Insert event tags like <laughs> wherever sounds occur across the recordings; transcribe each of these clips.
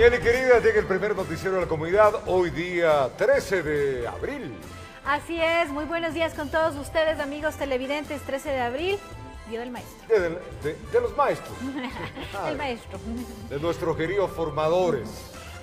Bien, y queridas, llega el primer noticiero de la comunidad, hoy día 13 de abril. Así es, muy buenos días con todos ustedes, amigos televidentes, 13 de abril, Día del Maestro. De, de- de los maestros. <laughs> El maestro. De nuestros queridos formadores.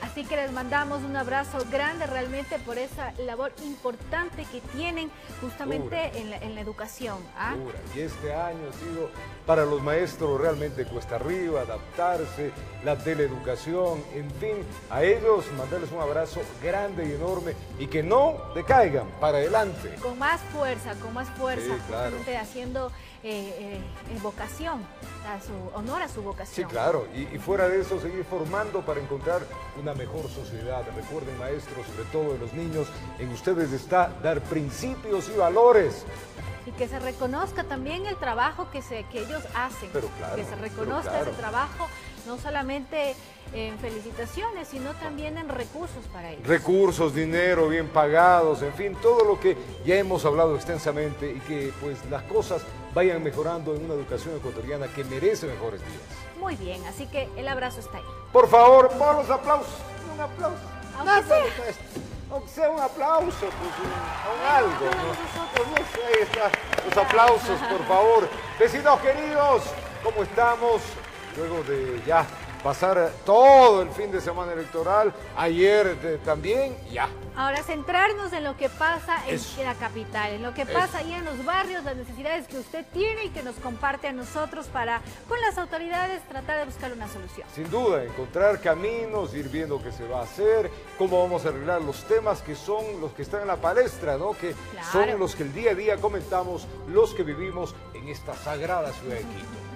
Así que les mandamos un abrazo grande realmente por esa labor importante que tienen justamente en la, en la educación. ¿ah? Y este año ha sido para los maestros realmente cuesta arriba, adaptarse, la teleeducación, en fin, a ellos mandarles un abrazo grande y enorme y que no decaigan para adelante. Con más fuerza, con más fuerza, Sí, claro. haciendo eh, eh, vocación, a su honor a su Sí, vocación. claro, y, y fuera de eso seguir formando para encontrar una mejor sociedad. Recuerden, maestros, sobre todo de los niños, en ustedes está dar principios y valores. Y que se reconozca también el trabajo que, se, que ellos hacen. Pero claro, que se reconozca claro. ese trabajo, no solamente en felicitaciones, sino también en recursos para ellos. Recursos, dinero, bien pagados, en fin, todo lo que ya hemos hablado extensamente y que pues las cosas vayan mejorando en una educación ecuatoriana que merece mejores días. Muy bien, así que el abrazo está ahí. Por favor, pon los aplausos. Un aplauso. Aunque sea. Aunque sea un aplauso, pues un, un algo. ¿no? Pues, ahí está. Los aplausos, por favor. Vecinos queridos, ¿cómo estamos? Luego de ya pasar todo el fin de semana electoral, ayer de- también, ya. Ahora, centrarnos en lo que pasa en Eso. la capital, en lo que Eso. pasa ahí en los barrios, las necesidades que usted tiene y que nos comparte a nosotros para, con las autoridades, tratar de buscar una solución. Sin duda, encontrar caminos, ir viendo qué se va a hacer, cómo vamos a arreglar los temas que son los que están en la palestra, ¿no? Que Claro. son los que el día a día comentamos los que vivimos en esta sagrada ciudad de Quito.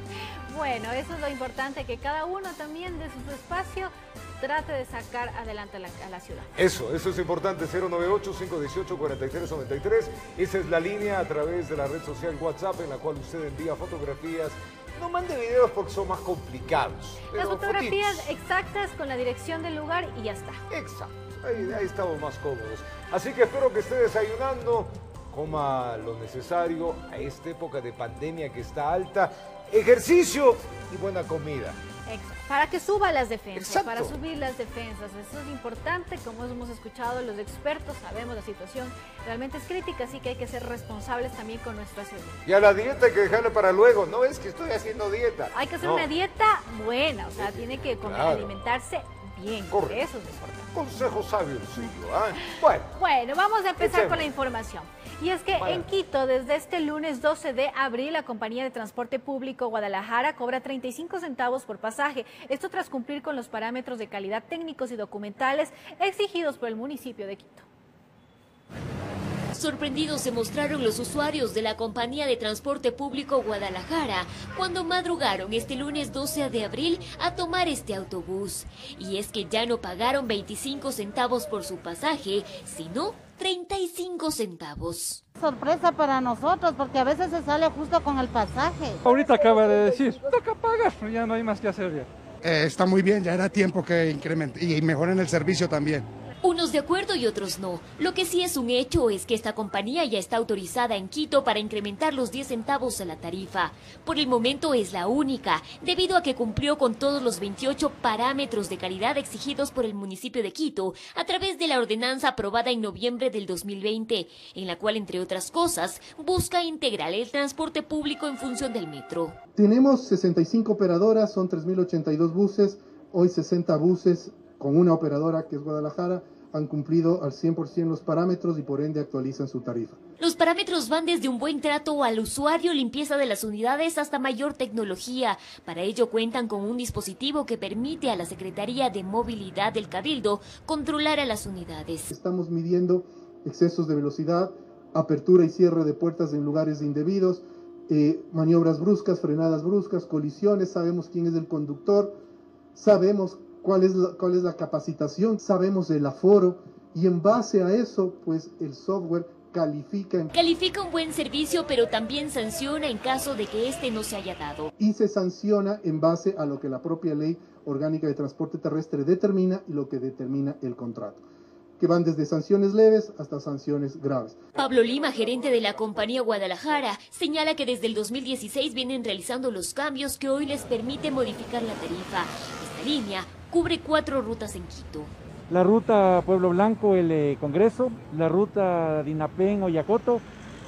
Bueno, eso es lo importante, que cada uno también de su espacio trate de sacar adelante a la, a la ciudad. Eso, eso es importante, 098-518-4393. Esa es la línea a través de la red social WhatsApp en la cual usted envía fotografías. No mande videos porque son más complicados. Las fotografías fotitos. exactas con la dirección del lugar y ya está. Exacto, ahí, ahí estamos más cómodos. Así que espero que esté desayunando, coma lo necesario a esta época de pandemia que está alta, ejercicio y buena comida. Para que suba las defensas, Exacto. para subir las defensas. Eso es importante, como hemos escuchado los expertos, sabemos la situación realmente es crítica, así que hay que ser responsables también con nuestra salud. Y a la dieta hay que dejarla para luego, no es que estoy haciendo dieta. Hay que hacer No. una dieta buena, o sea, tiene que comer, Claro. alimentarse bien. Correcto. Eso es importante. Consejo sabio suyo, ¿ah? Bueno, Bueno, vamos a empezar con la información. Y es que en Quito, desde este lunes 12 de abril, la compañía de transporte público Guadalajara cobra 35 centavos por pasaje. Esto tras cumplir con los parámetros de calidad técnicos y documentales exigidos por el municipio de Quito. Sorprendidos se mostraron los usuarios de la compañía de transporte público Guadalajara cuando madrugaron este lunes 12 de abril a tomar este autobús. Y es que ya no pagaron 25 centavos por su pasaje, sino 35 centavos. sorpresa para nosotros porque a veces se sale justo con el pasaje. Ahorita acaba de decir, toca pagar, ya no hay más que hacer ya. Eh, está muy bien, ya era tiempo que incremente y mejoren el servicio también. Unos de acuerdo y otros no. Lo que sí es un hecho es que esta compañía ya está autorizada en Quito para incrementar los 10 centavos a la tarifa. Por el momento es la única, debido a que cumplió con todos los 28 parámetros de calidad exigidos por el municipio de Quito a través de la ordenanza aprobada en noviembre del 2020, en la cual, entre otras cosas, busca integrar el transporte público en función del metro. Tenemos 65 operadoras, son 3.082 buses, hoy 60 buses con una operadora que es Guadalajara han cumplido al 100% los parámetros y por ende actualizan su tarifa. Los parámetros van desde un buen trato al usuario, limpieza de las unidades, hasta mayor tecnología. Para ello cuentan con un dispositivo que permite a la Secretaría de Movilidad del Cabildo controlar a las unidades. Estamos midiendo excesos de velocidad, apertura y cierre de puertas en lugares indebidos, eh, maniobras bruscas, frenadas bruscas, colisiones, sabemos quién es el conductor, sabemos cuál es la, cuál es la capacitación, sabemos el aforo y en base a eso, pues el software califica Califica un buen servicio, pero también sanciona en caso de que este no se haya dado. y se sanciona en base a lo que la propia ley orgánica de transporte terrestre determina y lo que determina el contrato, que van desde sanciones leves hasta sanciones graves. Pablo Lima, gerente de la compañía Guadalajara, señala que desde el 2016 vienen realizando los cambios que hoy les permite modificar la tarifa. Esta línea cubre cuatro rutas en Quito. La ruta Pueblo Blanco, el eh, Congreso, la ruta Dinapén, Oyacoto,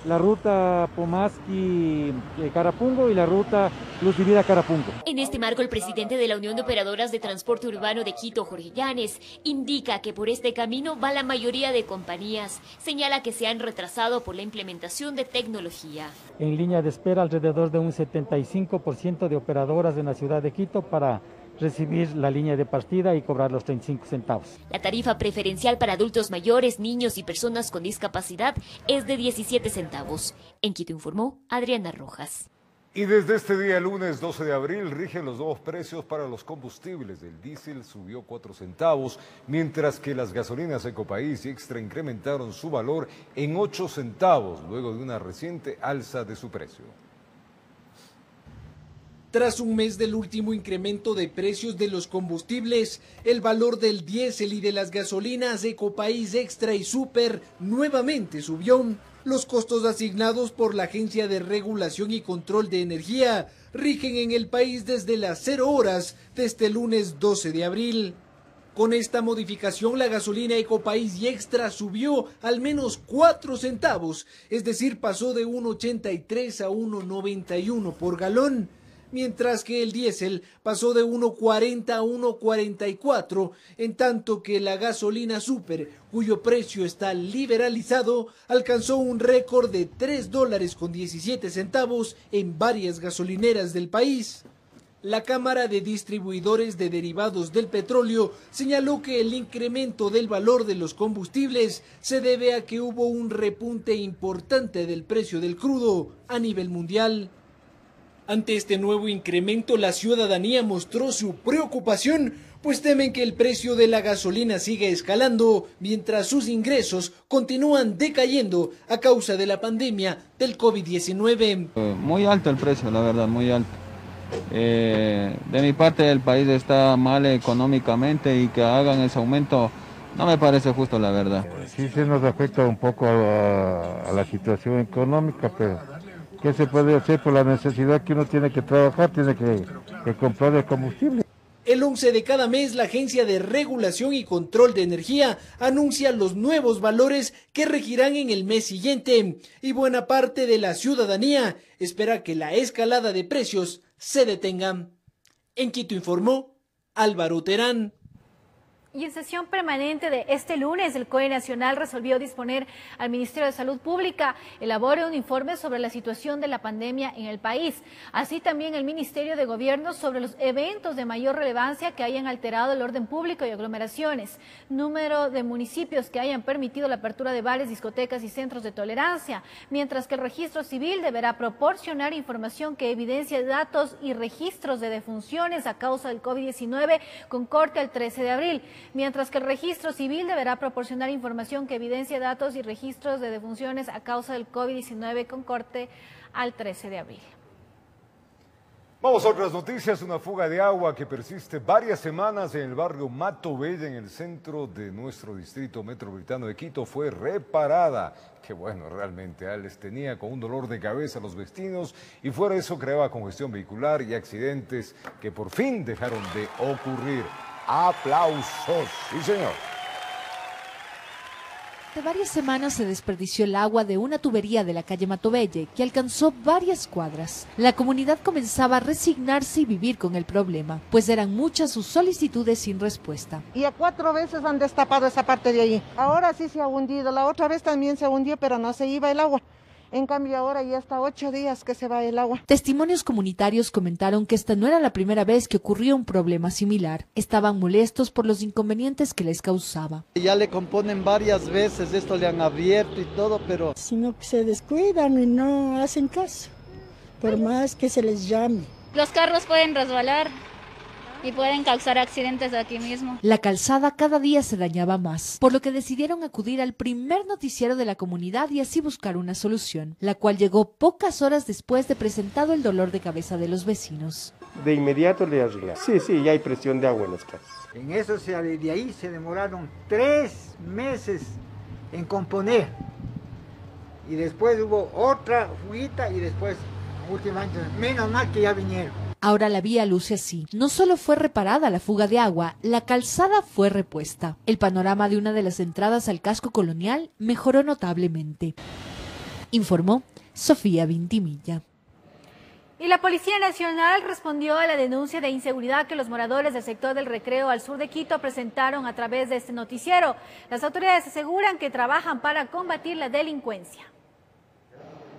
la ruta Pomaski-Carapungo y la ruta Luz y Vida Carapungo. En este marco, el presidente de la Unión de Operadoras de Transporte Urbano de Quito, Jorge Llanes, indica que por este camino va la mayoría de compañías. Señala que se han retrasado por la implementación de tecnología. En línea de espera alrededor de un 75% de operadoras en la ciudad de Quito para recibir la línea de partida y cobrar los 35 centavos. La tarifa preferencial para adultos mayores, niños y personas con discapacidad es de 17 centavos. En Quito informó Adriana Rojas. Y desde este día, lunes 12 de abril, rigen los nuevos precios para los combustibles. El diésel subió 4 centavos, mientras que las gasolinas Ecopaís y Extra incrementaron su valor en 8 centavos, luego de una reciente alza de su precio. Tras un mes del último incremento de precios de los combustibles, el valor del diésel y de las gasolinas Ecopaís Extra y Super nuevamente subió. Los costos asignados por la Agencia de Regulación y Control de Energía rigen en el país desde las 0 horas de este lunes 12 de abril. Con esta modificación, la gasolina Ecopaís y Extra subió al menos 4 centavos, es decir, pasó de 1,83 a 1,91 por galón mientras que el diésel pasó de 1,40 a 1,44, en tanto que la gasolina super, cuyo precio está liberalizado, alcanzó un récord de 3 dólares con 17 centavos en varias gasolineras del país. La Cámara de Distribuidores de Derivados del Petróleo señaló que el incremento del valor de los combustibles se debe a que hubo un repunte importante del precio del crudo a nivel mundial. Ante este nuevo incremento, la ciudadanía mostró su preocupación, pues temen que el precio de la gasolina siga escalando mientras sus ingresos continúan decayendo a causa de la pandemia del COVID-19. Muy alto el precio, la verdad, muy alto. Eh, de mi parte, el país está mal económicamente y que hagan ese aumento no me parece justo, la verdad. Sí, se nos afecta un poco a, a la situación económica, pero ¿Qué se puede hacer por la necesidad que uno tiene que trabajar? Tiene que, comprar el combustible. El 11 de cada mes, la Agencia de Regulación y Control de Energía anuncia los nuevos valores que regirán en el mes siguiente y buena parte de la ciudadanía espera que la escalada de precios se detenga. En Quito informó Álvaro Terán. Y en sesión permanente de este lunes, el COE Nacional resolvió disponer al Ministerio de Salud Pública elabore un informe sobre la situación de la pandemia en el país. Así también el Ministerio de Gobierno sobre los eventos de mayor relevancia que hayan alterado el orden público y aglomeraciones. Número de municipios que hayan permitido la apertura de bares, discotecas y centros de tolerancia. Mientras que el registro civil deberá proporcionar información que evidencie datos y registros de defunciones a causa del COVID-19 con corte al 13 de abril mientras que el registro civil deberá proporcionar información que evidencie datos y registros de defunciones a causa del COVID-19 con corte al 13 de abril. Vamos a otras noticias. Una fuga de agua que persiste varias semanas en el barrio Mato Bella, en el centro de nuestro distrito metropolitano de Quito, fue reparada. Qué bueno, realmente. Les tenía con un dolor de cabeza los vecinos y fuera eso creaba congestión vehicular y accidentes que por fin dejaron de ocurrir. Aplausos. Sí, señor. De varias semanas se desperdició el agua de una tubería de la calle Matovelle que alcanzó varias cuadras. La comunidad comenzaba a resignarse y vivir con el problema, pues eran muchas sus solicitudes sin respuesta. Y a cuatro veces han destapado esa parte de ahí. Ahora sí se ha hundido, la otra vez también se hundió, pero no se iba el agua. En cambio ahora ya está ocho días que se va el agua. Testimonios comunitarios comentaron que esta no era la primera vez que ocurría un problema similar. Estaban molestos por los inconvenientes que les causaba. Ya le componen varias veces, esto le han abierto y todo, pero... Sino que se descuidan y no hacen caso, por más que se les llame. Los carros pueden resbalar y pueden causar accidentes aquí mismo. La calzada cada día se dañaba más, por lo que decidieron acudir al primer noticiero de la comunidad y así buscar una solución, la cual llegó pocas horas después de presentado el dolor de cabeza de los vecinos. De inmediato le arreglaron. Sí, sí, ya hay presión de agua en las casas. En eso de ahí se demoraron tres meses en componer. Y después hubo otra fuita y después, últimamente, menos mal que ya vinieron. Ahora la vía luce así. No solo fue reparada la fuga de agua, la calzada fue repuesta. El panorama de una de las entradas al casco colonial mejoró notablemente. Informó Sofía Vintimilla. Y la Policía Nacional respondió a la denuncia de inseguridad que los moradores del sector del recreo al sur de Quito presentaron a través de este noticiero. Las autoridades aseguran que trabajan para combatir la delincuencia.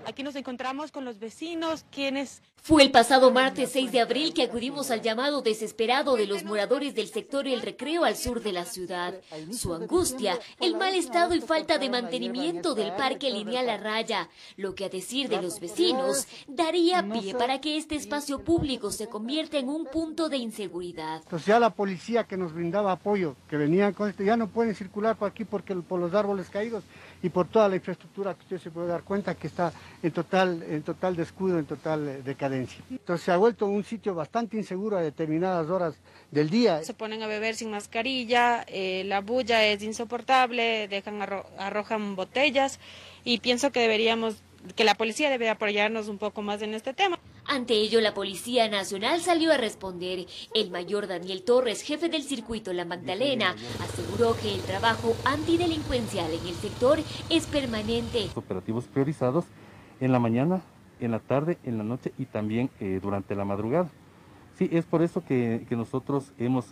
Aquí nos encontramos con los vecinos, quienes... Fue el pasado martes 6 de abril que acudimos al llamado desesperado de los moradores del sector El Recreo al sur de la ciudad. Su angustia, el mal estado y falta de mantenimiento del parque lineal a raya, lo que a decir de los vecinos daría pie para que este espacio público se convierta en un punto de inseguridad. Entonces ya la policía que nos brindaba apoyo, que venían con esto, ya no pueden circular por aquí porque por los árboles caídos y por toda la infraestructura que usted se puede dar cuenta que está en total, en total descuido, en total eh, decadencia. Entonces se ha vuelto un sitio bastante inseguro a determinadas horas del día. Se ponen a beber sin mascarilla, eh, la bulla es insoportable, dejan arrojan botellas y pienso que deberíamos que la policía debe apoyarnos un poco más en este tema. Ante ello, la Policía Nacional salió a responder. El mayor Daniel Torres, jefe del circuito La Magdalena, aseguró que el trabajo antidelincuencial en el sector es permanente. Operativos priorizados en la mañana, en la tarde, en la noche y también eh, durante la madrugada. Sí, es por eso que, nosotros hemos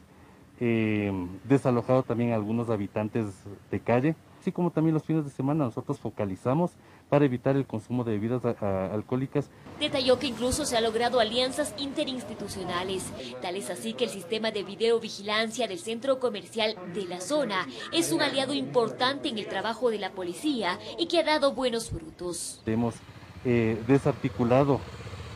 eh, desalojado también a algunos habitantes de calle, así como también los fines de semana nosotros focalizamos para evitar el consumo de bebidas alcohólicas. Detalló que incluso se ha logrado alianzas interinstitucionales. Tal es así que el sistema de videovigilancia del centro comercial de la zona es un aliado importante en el trabajo de la policía y que ha dado buenos frutos. Hemos eh, desarticulado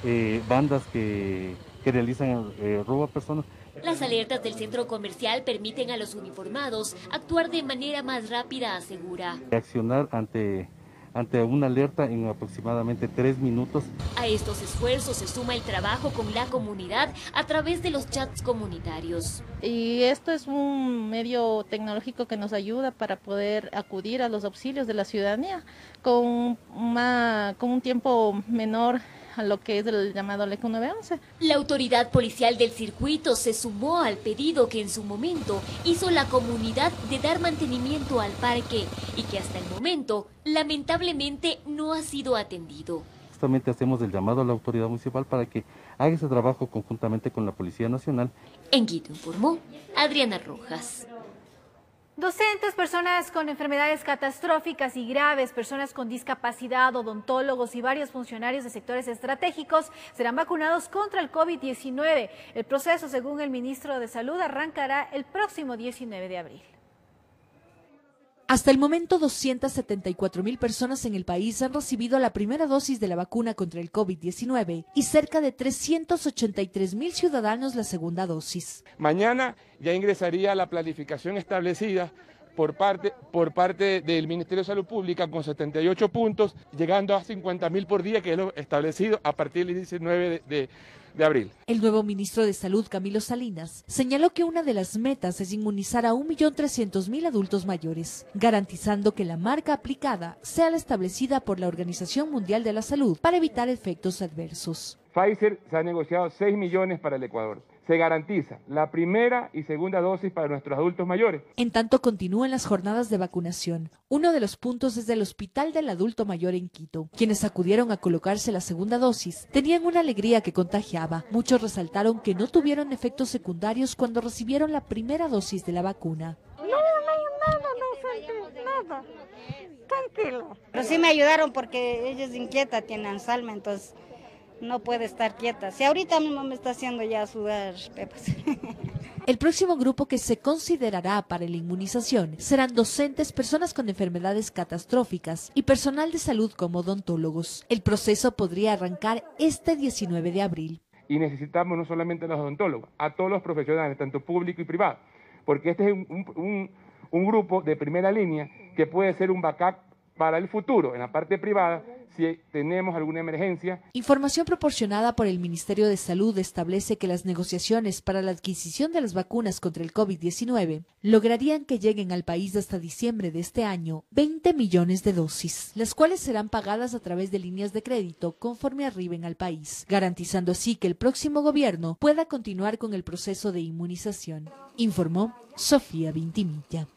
eh, bandas que, realizan eh, robo a personas. Las alertas del centro comercial permiten a los uniformados actuar de manera más rápida, asegura. Reaccionar ante ante una alerta en aproximadamente tres minutos. A estos esfuerzos se suma el trabajo con la comunidad a través de los chats comunitarios. Y esto es un medio tecnológico que nos ayuda para poder acudir a los auxilios de la ciudadanía con, con un tiempo menor a lo que es el llamado LECO 911. La autoridad policial del circuito se sumó al pedido que en su momento hizo la comunidad de dar mantenimiento al parque y que hasta el momento lamentablemente no ha sido atendido. Justamente hacemos el llamado a la autoridad municipal para que haga ese trabajo conjuntamente con la Policía Nacional. En Quito informó Adriana Rojas. Docentes, personas con enfermedades catastróficas y graves, personas con discapacidad, odontólogos y varios funcionarios de sectores estratégicos serán vacunados contra el COVID-19. El proceso, según el ministro de Salud, arrancará el próximo 19 de abril. Hasta el momento, 274 mil personas en el país han recibido la primera dosis de la vacuna contra el COVID-19 y cerca de 383 mil ciudadanos la segunda dosis. Mañana ya ingresaría la planificación establecida por parte, por parte del Ministerio de Salud Pública con 78 puntos, llegando a 50 mil por día, que es lo establecido a partir del 19 de abril. El nuevo ministro de Salud, Camilo Salinas, señaló que una de las metas es inmunizar a 1.300.000 adultos mayores, garantizando que la marca aplicada sea la establecida por la Organización Mundial de la Salud para evitar efectos adversos. Pfizer se ha negociado 6 millones para el Ecuador se garantiza la primera y segunda dosis para nuestros adultos mayores. En tanto continúan las jornadas de vacunación. Uno de los puntos es del Hospital del Adulto Mayor en Quito. Quienes acudieron a colocarse la segunda dosis tenían una alegría que contagiaba. Muchos resaltaron que no tuvieron efectos secundarios cuando recibieron la primera dosis de la vacuna. No, no, nada, no sentí nada. Tranquilo. Pero sí me ayudaron porque ella es inquieta, tiene Alzheimer, entonces no puede estar quieta. Si ahorita mismo me está haciendo ya sudar pepas. <laughs> El próximo grupo que se considerará para la inmunización serán docentes, personas con enfermedades catastróficas y personal de salud como odontólogos. El proceso podría arrancar este 19 de abril. Y necesitamos no solamente a los odontólogos, a todos los profesionales, tanto público y privado, porque este es un, un grupo de primera línea que puede ser un backup para el futuro, en la parte privada, si tenemos alguna emergencia. Información proporcionada por el Ministerio de Salud establece que las negociaciones para la adquisición de las vacunas contra el COVID-19 lograrían que lleguen al país hasta diciembre de este año 20 millones de dosis, las cuales serán pagadas a través de líneas de crédito conforme arriben al país, garantizando así que el próximo gobierno pueda continuar con el proceso de inmunización, informó Sofía Vintimilla.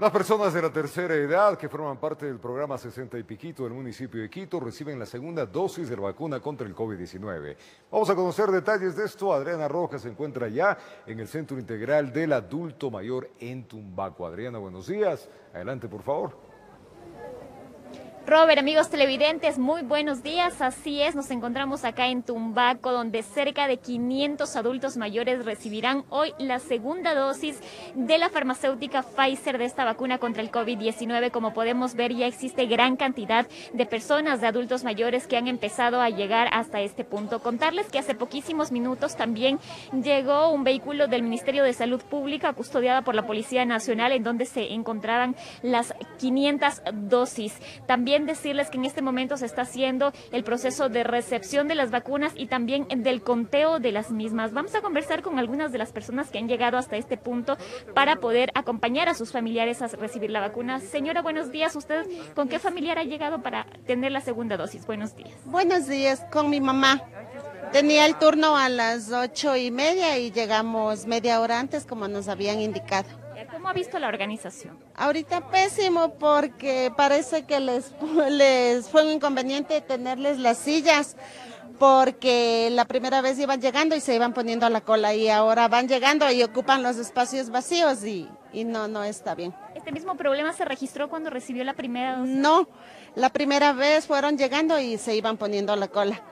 Las personas de la tercera edad que forman parte del programa 60 y Piquito del municipio de Quito reciben la segunda dosis de la vacuna contra el COVID-19. Vamos a conocer detalles de esto. Adriana Rojas se encuentra ya en el Centro Integral del Adulto Mayor en Tumbaco. Adriana, buenos días. Adelante, por favor. Robert, amigos televidentes, muy buenos días. Así es, nos encontramos acá en Tumbaco, donde cerca de 500 adultos mayores recibirán hoy la segunda dosis de la farmacéutica Pfizer de esta vacuna contra el COVID-19. Como podemos ver, ya existe gran cantidad de personas, de adultos mayores que han empezado a llegar hasta este punto. Contarles que hace poquísimos minutos también llegó un vehículo del Ministerio de Salud Pública custodiada por la Policía Nacional en donde se encontraban las 500 dosis. También decirles que en este momento se está haciendo el proceso de recepción de las vacunas y también del conteo de las mismas. Vamos a conversar con algunas de las personas que han llegado hasta este punto para poder acompañar a sus familiares a recibir la vacuna. Señora, buenos días. ¿Usted con qué familiar ha llegado para tener la segunda dosis? Buenos días. Buenos días, con mi mamá. Tenía el turno a las ocho y media y llegamos media hora antes como nos habían indicado. ¿Cómo ha visto la organización? Ahorita pésimo porque parece que les, les fue un inconveniente tenerles las sillas porque la primera vez iban llegando y se iban poniendo a la cola y ahora van llegando y ocupan los espacios vacíos y, y no, no está bien. ¿Este mismo problema se registró cuando recibió la primera dosis? No, la primera vez fueron llegando y se iban poniendo a la cola.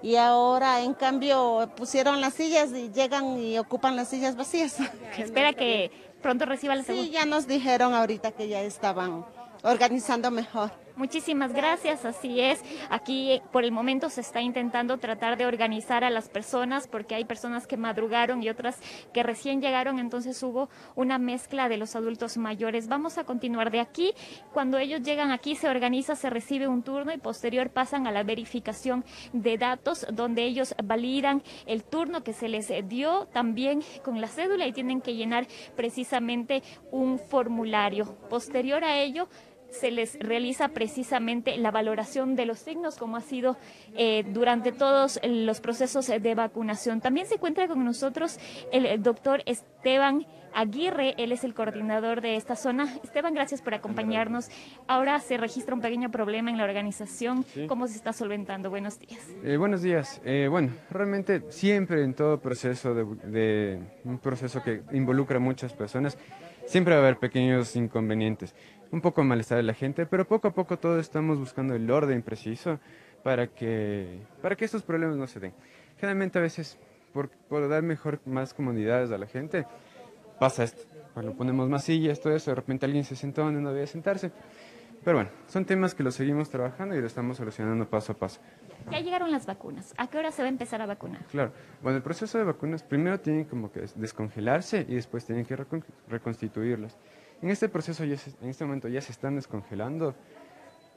Y ahora, en cambio, pusieron las sillas y llegan y ocupan las sillas vacías. Espera que pronto reciba la segunda. Sí, ya nos dijeron ahorita que ya estaban organizando mejor. Muchísimas gracias, así es. Aquí por el momento se está intentando tratar de organizar a las personas porque hay personas que madrugaron y otras que recién llegaron, entonces hubo una mezcla de los adultos mayores. Vamos a continuar de aquí. Cuando ellos llegan aquí se organiza, se recibe un turno y posterior pasan a la verificación de datos donde ellos validan el turno que se les dio también con la cédula y tienen que llenar precisamente un formulario. Posterior a ello, se les realiza precisamente la valoración de los signos, como ha sido eh, durante todos los procesos de vacunación. También se encuentra con nosotros el, doctor Esteban Aguirre, él es el coordinador de esta zona. Esteban, gracias por acompañarnos. Ahora se registra un pequeño problema en la organización. ¿Cómo se está solventando? Buenos días. Eh, buenos días. Eh, bueno, realmente siempre en todo proceso de, de un proceso que involucra a muchas personas, siempre va a haber pequeños inconvenientes un poco malestar de la gente, pero poco a poco todos estamos buscando el orden preciso para que, para que estos problemas no se den. Generalmente a veces, por, por dar mejor, más comodidades a la gente, pasa esto. Cuando ponemos más sillas, todo eso, de repente alguien se sentó donde no debía sentarse. Pero bueno, son temas que los seguimos trabajando y lo estamos solucionando paso a paso. Ya llegaron las vacunas. ¿A qué hora se va a empezar a vacunar? Claro. Bueno, el proceso de vacunas primero tienen como que descongelarse y después tienen que reconstituirlas. En este proceso, ya en este momento ya se están descongelando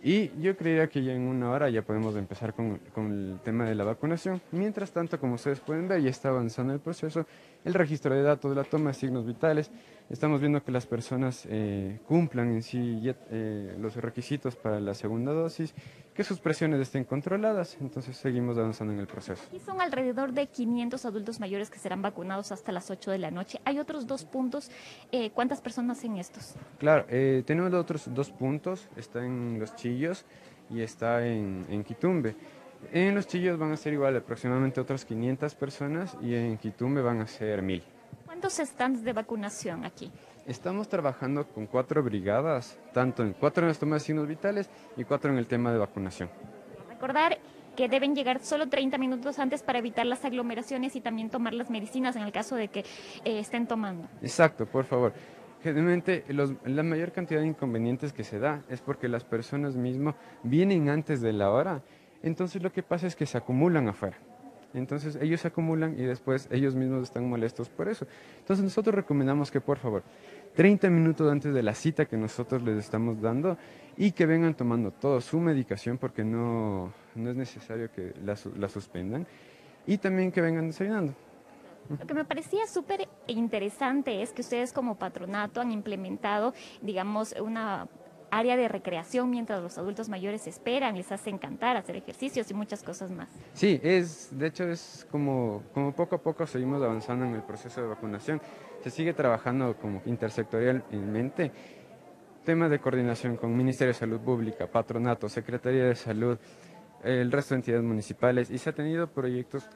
y yo creería que ya en una hora ya podemos empezar con, con, el tema de la vacunación. Mientras tanto, como ustedes pueden ver, ya está avanzando el proceso, el registro de datos, la toma de signos vitales. Estamos viendo que las personas eh, cumplan en sí eh, los requisitos para la segunda dosis que sus presiones estén controladas. Entonces seguimos avanzando en el proceso. Y son alrededor de 500 adultos mayores que serán vacunados hasta las 8 de la noche. Hay otros dos puntos. Eh, ¿Cuántas personas en estos? Claro, eh, tenemos otros dos puntos. Está en Los Chillos y está en, en Quitumbe. En Los Chillos van a ser igual aproximadamente otras 500 personas y en Quitumbe van a ser 1000. ¿Cuántos stands de vacunación aquí? Estamos trabajando con cuatro brigadas, tanto en cuatro en las tomas de signos vitales y cuatro en el tema de vacunación. Recordar que deben llegar solo 30 minutos antes para evitar las aglomeraciones y también tomar las medicinas en el caso de que eh, estén tomando. Exacto, por favor. Generalmente la mayor cantidad de inconvenientes que se da es porque las personas mismas vienen antes de la hora, entonces lo que pasa es que se acumulan afuera. Entonces ellos se acumulan y después ellos mismos están molestos por eso. Entonces nosotros recomendamos que por favor 30 minutos antes de la cita que nosotros les estamos dando y que vengan tomando toda su medicación porque no, no es necesario que la, la suspendan y también que vengan desayunando. Lo que me parecía súper interesante es que ustedes como patronato han implementado, digamos, una área de recreación mientras los adultos mayores esperan, les hacen cantar, hacer ejercicios y muchas cosas más. Sí, es, de hecho es como, como poco a poco seguimos avanzando en el proceso de vacunación. Se sigue trabajando como intersectorialmente. Temas de coordinación con Ministerio de Salud Pública, Patronato, Secretaría de Salud, el resto de entidades municipales y se ha tenido proyectos,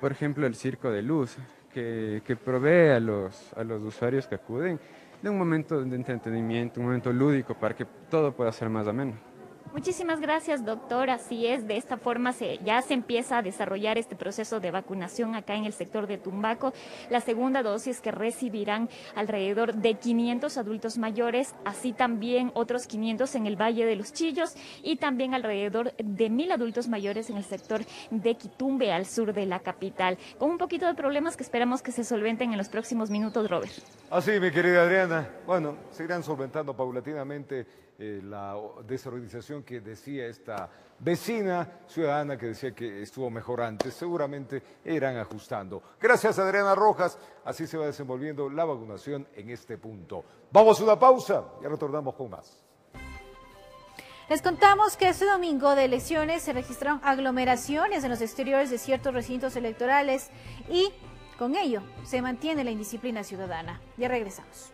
por ejemplo, el Circo de Luz, que, provee a los, a los usuarios que acuden de un momento de entretenimiento, un momento lúdico para que todo pueda ser más ameno. Muchísimas gracias, doctor. Así es, de esta forma se, ya se empieza a desarrollar este proceso de vacunación acá en el sector de Tumbaco. La segunda dosis que recibirán alrededor de 500 adultos mayores, así también otros 500 en el Valle de los Chillos y también alrededor de 1.000 adultos mayores en el sector de Quitumbe, al sur de la capital. Con un poquito de problemas que esperamos que se solventen en los próximos minutos, Robert. Así, mi querida Adriana. Bueno, se irán solventando paulatinamente eh, la desorganización que decía esta vecina ciudadana que decía que estuvo mejor antes. Seguramente irán ajustando. Gracias, Adriana Rojas. Así se va desenvolviendo la vacunación en este punto. Vamos a una pausa y retornamos con más. Les contamos que este domingo de elecciones se registraron aglomeraciones en los exteriores de ciertos recintos electorales y con ello se mantiene la indisciplina ciudadana. Ya regresamos.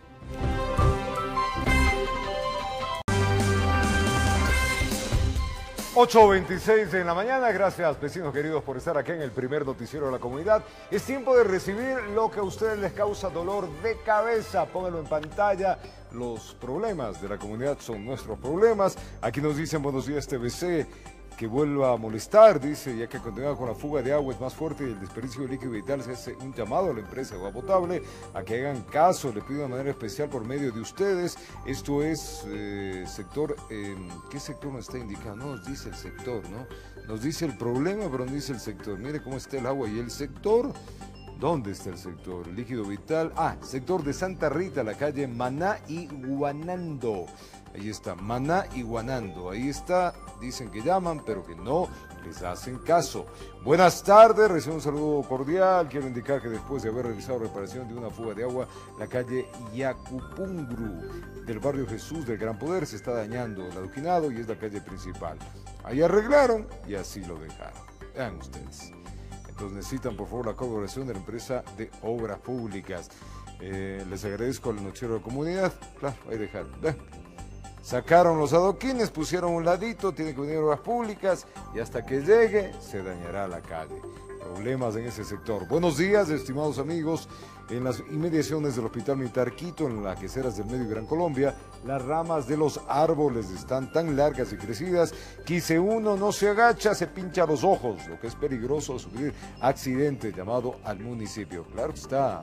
8.26 en la mañana, gracias vecinos queridos por estar aquí en el primer noticiero de la comunidad. Es tiempo de recibir lo que a ustedes les causa dolor de cabeza. Pónganlo en pantalla. Los problemas de la comunidad son nuestros problemas. Aquí nos dicen buenos días TVC que vuelva a molestar, dice, ya que continúa con la fuga de agua es más fuerte y el desperdicio de líquido vital, se hace un llamado a la empresa agua potable a que hagan caso, le pido de manera especial por medio de ustedes. Esto es eh, sector, eh, ¿qué sector nos está indicando? No nos dice el sector, ¿no? Nos dice el problema, pero no dice el sector. Mire cómo está el agua y el sector. ¿Dónde está el sector? Líquido vital. Ah, sector de Santa Rita, la calle Maná y Guanando. Ahí está, Maná y Guanando. Ahí está, dicen que llaman, pero que no les hacen caso. Buenas tardes, recibo un saludo cordial. Quiero indicar que después de haber realizado reparación de una fuga de agua, la calle Yacupungru del barrio Jesús del Gran Poder se está dañando el aduquinado y es la calle principal. Ahí arreglaron y así lo dejaron. Vean ustedes. Entonces necesitan por favor la colaboración de la empresa de obras públicas. Eh, les agradezco al noticiero de la comunidad. Claro, ahí dejaron. Vean. Sacaron los adoquines, pusieron un ladito, tiene que venir obras públicas y hasta que llegue se dañará la calle. Problemas en ese sector. Buenos días, estimados amigos. En las inmediaciones del Hospital Militar Quito, en las queseras del Medio y Gran Colombia, las ramas de los árboles están tan largas y crecidas que si uno no se agacha se pincha los ojos, lo que es peligroso sufrir accidente llamado al municipio. Claro que está.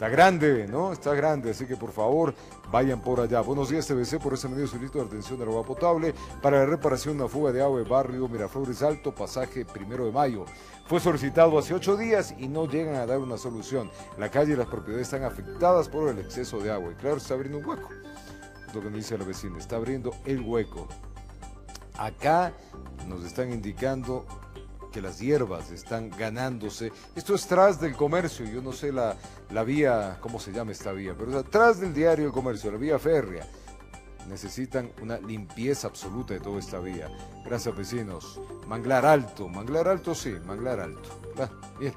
Está grande, ¿no? Está grande, así que por favor vayan por allá. Buenos días, TVC, por ese medio solicito de atención de agua potable para la reparación de una fuga de agua en barrio Miraflores Alto, pasaje primero de mayo. Fue solicitado hace ocho días y no llegan a dar una solución. La calle y las propiedades están afectadas por el exceso de agua. Y claro, está abriendo un hueco. Es lo que me dice la vecina, está abriendo el hueco. Acá nos están indicando que las hierbas están ganándose. Esto es tras del comercio, yo no sé la, la vía, ¿cómo se llama esta vía? Pero atrás del diario del comercio, la vía férrea. Necesitan una limpieza absoluta de toda esta vía. Gracias vecinos. Manglar alto, manglar alto sí, manglar alto. Ah, bien,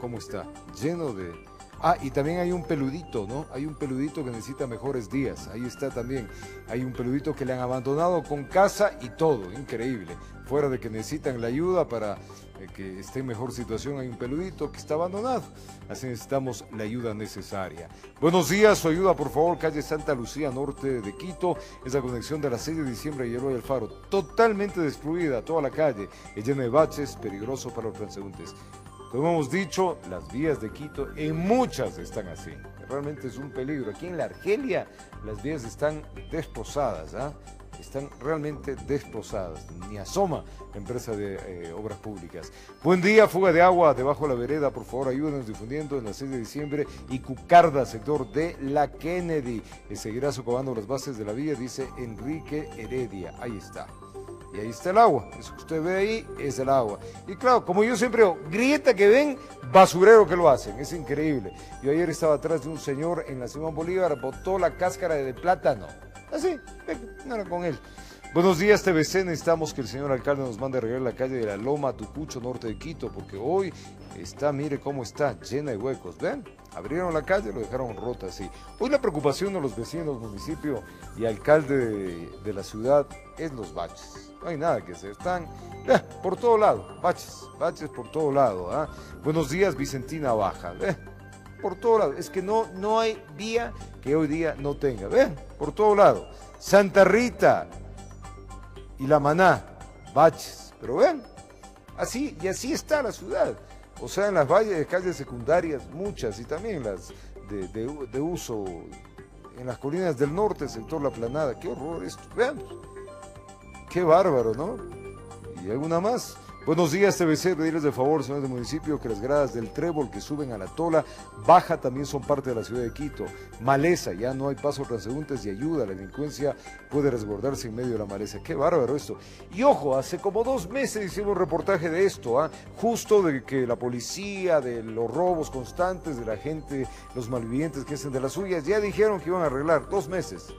¿cómo está? Lleno de... Ah, y también hay un peludito, ¿no? Hay un peludito que necesita mejores días. Ahí está también. Hay un peludito que le han abandonado con casa y todo. Increíble. Fuera de que necesitan la ayuda para eh, que esté en mejor situación, hay un peludito que está abandonado. Así necesitamos la ayuda necesaria. Buenos días, su ayuda, por favor, calle Santa Lucía, norte de Quito. Es la conexión de la 6 de diciembre y el del Faro. Totalmente destruida, toda la calle. Es llena de baches, peligroso para los transeúntes. Como hemos dicho, las vías de Quito en muchas están así. Realmente es un peligro. Aquí en la Argelia las vías están desposadas. ¿ah? Están realmente destrozadas. Ni asoma empresa de eh, obras públicas. Buen día, fuga de agua debajo de la vereda. Por favor, ayúdenos difundiendo en la 6 de diciembre. Y Cucarda, sector de la Kennedy. Eh, seguirá socavando las bases de la vía, dice Enrique Heredia. Ahí está. Y ahí está el agua. Eso que usted ve ahí es el agua. Y claro, como yo siempre digo, grieta que ven, basurero que lo hacen. Es increíble. Yo ayer estaba atrás de un señor en la Simón Bolívar, botó la cáscara de plátano. Así, no era con él. Buenos días, TVC. Necesitamos que el señor alcalde nos mande a la calle de la Loma Tucucho, norte de Quito, porque hoy está, mire cómo está, llena de huecos. ¿Ven? Abrieron la calle, lo dejaron rota así. Hoy la preocupación de los vecinos, municipio y alcalde de, de la ciudad es los baches. No hay nada que hacer. Están eh, por todo lado. Baches, baches por todo lado. ¿ah? Buenos días, Vicentina Baja. Eh, por todo lado. Es que no, no hay vía que hoy día no tenga. Ven, por todo lado. Santa Rita y La Maná, baches. Pero ven, así y así está la ciudad. O sea, en las valles calles secundarias, muchas, y también las de, de- uso en las colinas del norte, sector La Planada. Qué horror esto. Vean, qué bárbaro, ¿no? ¿Y alguna más? Buenos días, TVC. Pedirles de favor, señores del municipio, que las gradas del trébol que suben a la tola baja también son parte de la ciudad de Quito. Maleza, ya no hay pasos transeúntes y ayuda. La delincuencia puede resguardarse en medio de la maleza. Qué bárbaro esto. Y ojo, hace como dos meses hicimos un reportaje de esto, ¿ah? justo de que la policía, de los robos constantes, de la gente, los malvivientes que hacen de las suyas, ya dijeron que iban a arreglar. Dos meses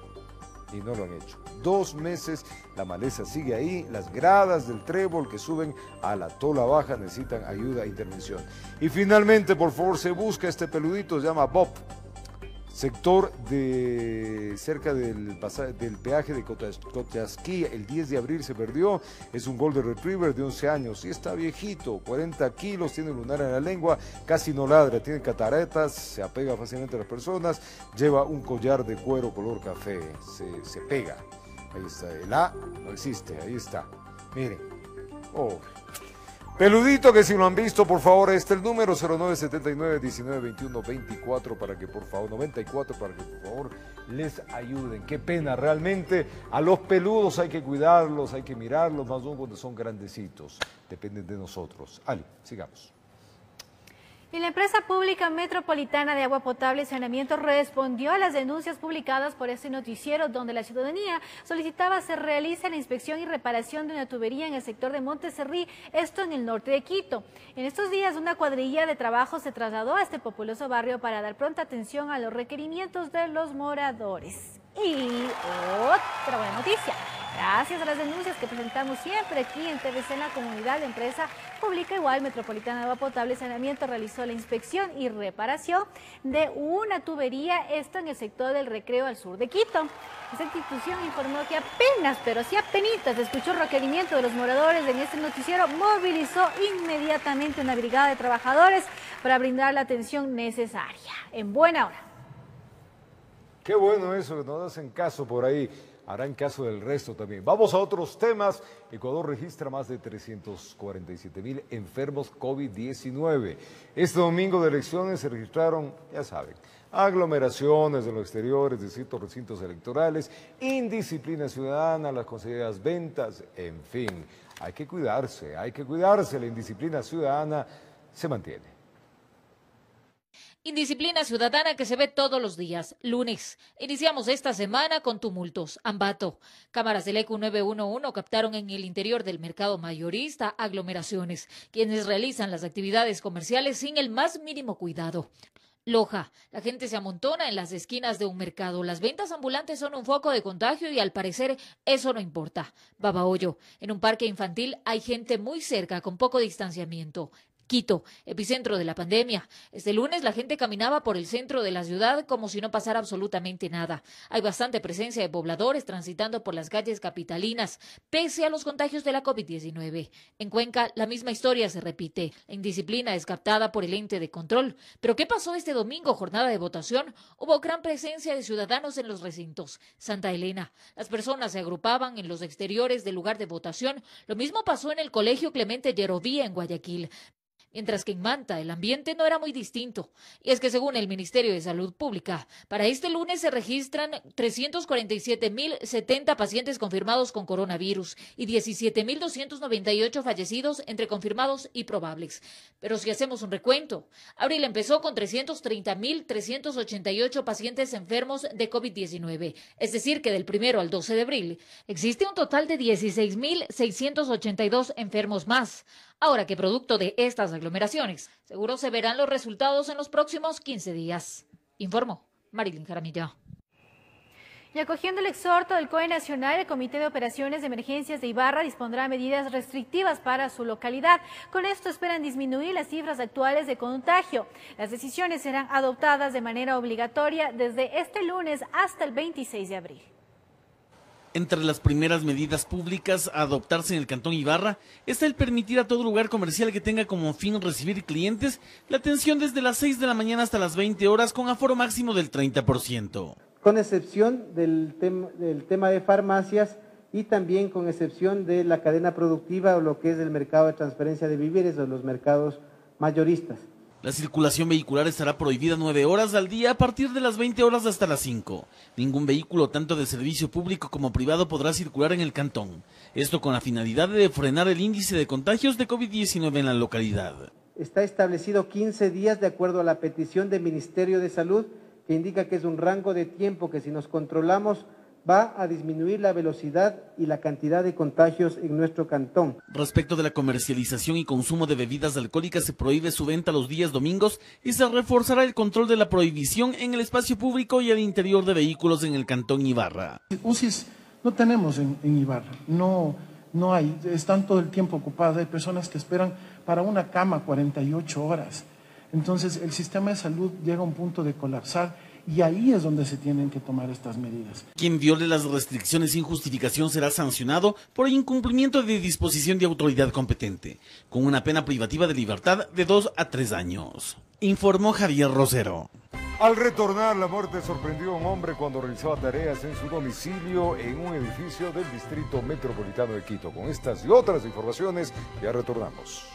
y no lo han hecho. Dos meses, la maleza sigue ahí, las gradas del trébol que suben a la tola baja necesitan ayuda e intervención. Y finalmente, por favor, se busca este peludito, se llama Bob. Sector de cerca del, peaje de Cotas- Cotasquí, el 10 de abril se perdió. Es un Golden Retriever de 11 años y está viejito, 40 kilos, tiene lunar en la lengua, casi no ladra, tiene cataratas, se apega fácilmente a las personas, lleva un collar de cuero color café, se, se pega. Ahí está, el A no existe, ahí está. Miren, oh. Peludito, que si lo han visto, por favor, este el número 0979 1921 24 para que por favor, 94 para que por favor les ayuden. Qué pena, realmente a los peludos hay que cuidarlos, hay que mirarlos, más aún cuando son grandecitos. Dependen de nosotros. Ali, sigamos. Y la empresa pública metropolitana de agua potable y saneamiento respondió a las denuncias publicadas por este noticiero donde la ciudadanía solicitaba se realice la inspección y reparación de una tubería en el sector de Monteserrí, esto en el norte de Quito. En estos días una cuadrilla de trabajo se trasladó a este populoso barrio para dar pronta atención a los requerimientos de los moradores. Y otra buena noticia. Gracias a las denuncias que presentamos siempre aquí en TVC en la comunidad, la empresa pública igual Metropolitana de Agua Potable y Saneamiento realizó la inspección y reparación de una tubería, esto en el sector del recreo al sur de Quito. Esta institución informó que apenas, pero sí apenas escuchó requerimiento de los moradores en este noticiero, movilizó inmediatamente una brigada de trabajadores para brindar la atención necesaria. En buena hora. Qué bueno eso, que nos hacen caso por ahí. Harán caso del resto también. Vamos a otros temas. Ecuador registra más de 347 mil enfermos COVID-19. Este domingo de elecciones se registraron, ya saben, aglomeraciones en los exteriores de ciertos recintos electorales, indisciplina ciudadana, las conseguidas ventas, en fin. Hay que cuidarse, hay que cuidarse. La indisciplina ciudadana se mantiene. Indisciplina ciudadana que se ve todos los días. Lunes. Iniciamos esta semana con tumultos. Ambato. Cámaras del ECU 911 captaron en el interior del mercado mayorista aglomeraciones, quienes realizan las actividades comerciales sin el más mínimo cuidado. Loja. La gente se amontona en las esquinas de un mercado. Las ventas ambulantes son un foco de contagio y al parecer eso no importa. Babahoyo. En un parque infantil hay gente muy cerca con poco distanciamiento. Quito, epicentro de la pandemia. Este lunes la gente caminaba por el centro de la ciudad como si no pasara absolutamente nada. Hay bastante presencia de pobladores transitando por las calles capitalinas, pese a los contagios de la COVID-19. En Cuenca, la misma historia se repite. La indisciplina es captada por el ente de control. Pero ¿qué pasó este domingo, jornada de votación? Hubo gran presencia de ciudadanos en los recintos. Santa Elena. Las personas se agrupaban en los exteriores del lugar de votación. Lo mismo pasó en el Colegio Clemente Yerovía en Guayaquil. Mientras que en Manta el ambiente no era muy distinto. Y es que según el Ministerio de Salud Pública, para este lunes se registran 347.070 pacientes confirmados con coronavirus y 17.298 fallecidos entre confirmados y probables. Pero si hacemos un recuento, abril empezó con 330.388 pacientes enfermos de COVID-19, es decir, que del primero al 12 de abril existe un total de 16.682 enfermos más. Ahora que producto de estas aglomeraciones, seguro se verán los resultados en los próximos 15 días. Informó Marilyn Jaramillo. Y acogiendo el exhorto del COE Nacional, el Comité de Operaciones de Emergencias de Ibarra dispondrá medidas restrictivas para su localidad. Con esto esperan disminuir las cifras actuales de contagio. Las decisiones serán adoptadas de manera obligatoria desde este lunes hasta el 26 de abril. Entre las primeras medidas públicas a adoptarse en el Cantón Ibarra está el permitir a todo lugar comercial que tenga como fin recibir clientes la atención desde las 6 de la mañana hasta las 20 horas con aforo máximo del 30%. Con excepción del, tema, del tema de farmacias y también con excepción de la cadena productiva o lo que es el mercado de transferencia de víveres o los mercados mayoristas. La circulación vehicular estará prohibida nueve horas al día a partir de las 20 horas hasta las 5. Ningún vehículo, tanto de servicio público como privado, podrá circular en el cantón. Esto con la finalidad de frenar el índice de contagios de COVID-19 en la localidad. Está establecido 15 días de acuerdo a la petición del Ministerio de Salud, que indica que es un rango de tiempo que si nos controlamos va a disminuir la velocidad y la cantidad de contagios en nuestro cantón. Respecto de la comercialización y consumo de bebidas alcohólicas, se prohíbe su venta los días domingos y se reforzará el control de la prohibición en el espacio público y al interior de vehículos en el cantón Ibarra. UCIs no tenemos en, en Ibarra, no, no hay, están todo el tiempo ocupadas, hay personas que esperan para una cama 48 horas. Entonces el sistema de salud llega a un punto de colapsar y ahí es donde se tienen que tomar estas medidas. Quien viole las restricciones sin justificación será sancionado por incumplimiento de disposición de autoridad competente, con una pena privativa de libertad de dos a tres años. Informó Javier Rosero. Al retornar, la muerte sorprendió a un hombre cuando realizaba tareas en su domicilio en un edificio del Distrito Metropolitano de Quito. Con estas y otras informaciones, ya retornamos.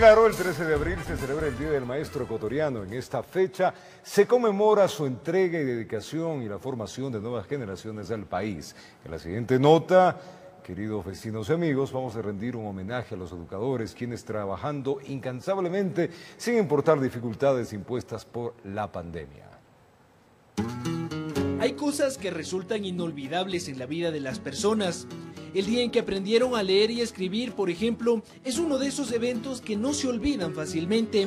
Claro, el 13 de abril se celebra el Día del Maestro Ecuatoriano. En esta fecha se conmemora su entrega y dedicación y la formación de nuevas generaciones del país. En la siguiente nota, queridos vecinos y amigos, vamos a rendir un homenaje a los educadores, quienes trabajando incansablemente sin importar dificultades impuestas por la pandemia. Hay cosas que resultan inolvidables en la vida de las personas. El día en que aprendieron a leer y escribir, por ejemplo, es uno de esos eventos que no se olvidan fácilmente,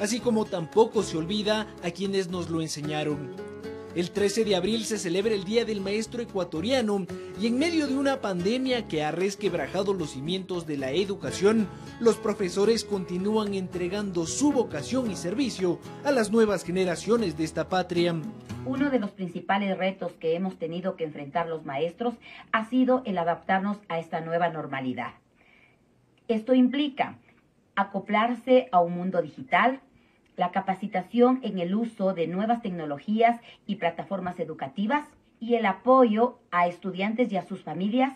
así como tampoco se olvida a quienes nos lo enseñaron. El 13 de abril se celebra el Día del Maestro Ecuatoriano y en medio de una pandemia que ha resquebrajado los cimientos de la educación, los profesores continúan entregando su vocación y servicio a las nuevas generaciones de esta patria. Uno de los principales retos que hemos tenido que enfrentar los maestros ha sido el adaptarnos a esta nueva normalidad. Esto implica acoplarse a un mundo digital, la capacitación en el uso de nuevas tecnologías y plataformas educativas y el apoyo a estudiantes y a sus familias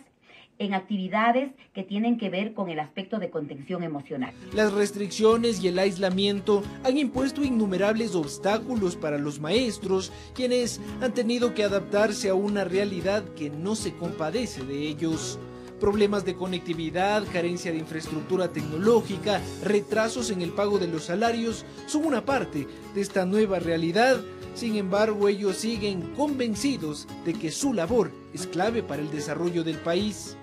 en actividades que tienen que ver con el aspecto de contención emocional. Las restricciones y el aislamiento han impuesto innumerables obstáculos para los maestros, quienes han tenido que adaptarse a una realidad que no se compadece de ellos. Problemas de conectividad, carencia de infraestructura tecnológica, retrasos en el pago de los salarios son una parte de esta nueva realidad. Sin embargo, ellos siguen convencidos de que su labor es clave para el desarrollo del país.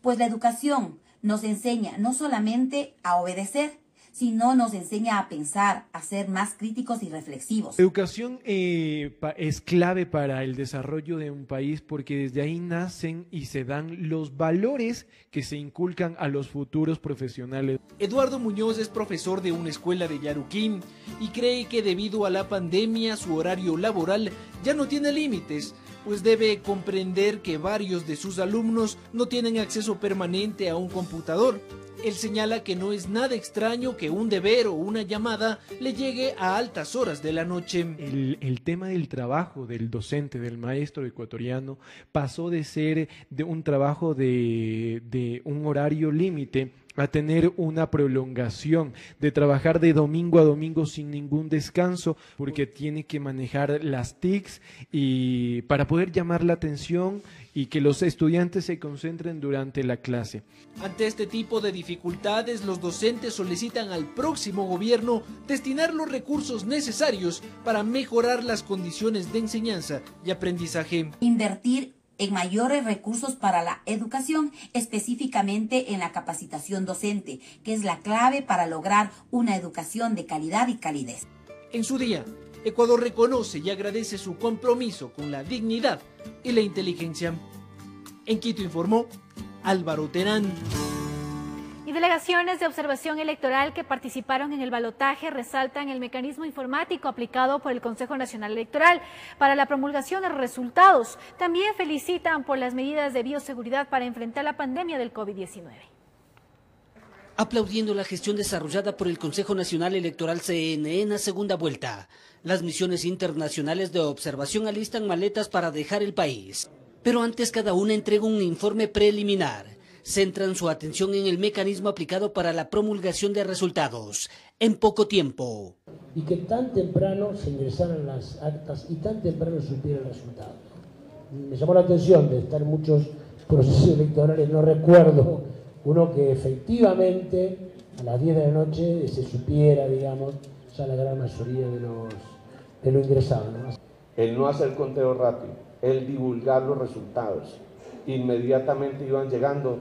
Pues la educación nos enseña no solamente a obedecer, sino nos enseña a pensar, a ser más críticos y reflexivos. Educación eh, es clave para el desarrollo de un país porque desde ahí nacen y se dan los valores que se inculcan a los futuros profesionales. Eduardo Muñoz es profesor de una escuela de Yaruquín y cree que debido a la pandemia su horario laboral ya no tiene límites pues debe comprender que varios de sus alumnos no tienen acceso permanente a un computador Él señala que no es nada extraño que un deber o una llamada le llegue a altas horas de la noche. El, el, tema del trabajo del docente, del maestro ecuatoriano, pasó de ser de un trabajo de, de un horario límite a tener una prolongación, de trabajar de domingo a domingo sin ningún descanso, porque tiene que manejar las TICs y para poder llamar la atención y que los estudiantes se concentren durante la clase. Ante este tipo de dificultades, los docentes solicitan al próximo gobierno destinar los recursos necesarios para mejorar las condiciones de enseñanza y aprendizaje. Invertir en mayores recursos para la educación, específicamente en la capacitación docente, que es la clave para lograr una educación de calidad y calidez. En su día, Ecuador reconoce y agradece su compromiso con la dignidad y la inteligencia. En Quito informó Álvaro Terán. Y delegaciones de observación electoral que participaron en el balotaje resaltan el mecanismo informático aplicado por el Consejo Nacional Electoral para la promulgación de resultados. También felicitan por las medidas de bioseguridad para enfrentar la pandemia del COVID-19 aplaudiendo la gestión desarrollada por el Consejo Nacional Electoral CNE en la segunda vuelta. Las misiones internacionales de observación alistan maletas para dejar el país. Pero antes cada una entrega un informe preliminar. Centran su atención en el mecanismo aplicado para la promulgación de resultados en poco tiempo. Y que tan temprano se ingresaran las actas y tan temprano supiera el resultado. Me llamó la atención de estar en muchos procesos electorales, no recuerdo uno que efectivamente a las 10 de la noche se supiera, digamos, ya la gran mayoría de los de lo ingresado. El no hacer conteo rápido, el divulgar los resultados, inmediatamente iban llegando,